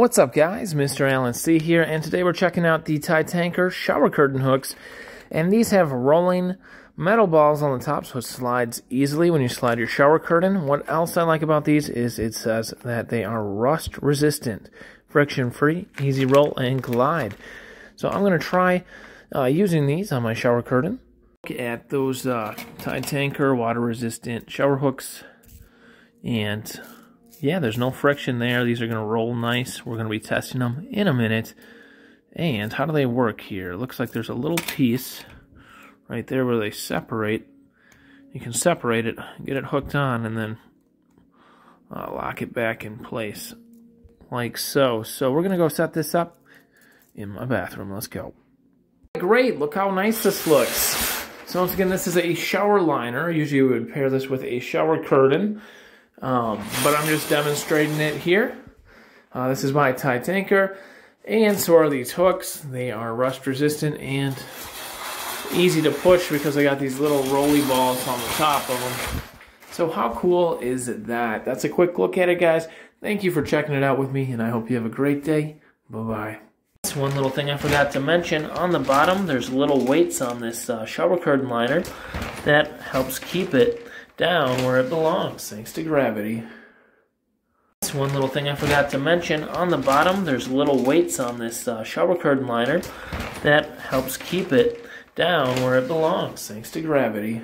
What's up guys, Mr. Alan C here, and today we're checking out the Titanker shower curtain hooks, and these have rolling metal balls on the top so it slides easily when you slide your shower curtain. What else I like about these is it says that they are rust resistant, friction free, easy roll and glide. So I'm going to try uh, using these on my shower curtain. Look at those uh, Titanker water resistant shower hooks and yeah, there's no friction there. These are going to roll nice. We're going to be testing them in a minute. And how do they work here? It looks like there's a little piece right there where they separate. You can separate it, get it hooked on, and then uh, lock it back in place like so. So we're going to go set this up in my bathroom. Let's go. Great, look how nice this looks. So once again, this is a shower liner. Usually we would pair this with a shower curtain. Um, but I'm just demonstrating it here. Uh, this is my Titanker, and so are these hooks. They are rust resistant and easy to push because I got these little roly balls on the top of them. So how cool is that? That's a quick look at it, guys. Thank you for checking it out with me, and I hope you have a great day. Bye-bye. That's One little thing I forgot to mention, on the bottom there's little weights on this uh, shower curtain liner that helps keep it down where it belongs, thanks to gravity. That's One little thing I forgot to mention, on the bottom there's little weights on this uh, shower curtain liner that helps keep it down where it belongs, thanks to gravity.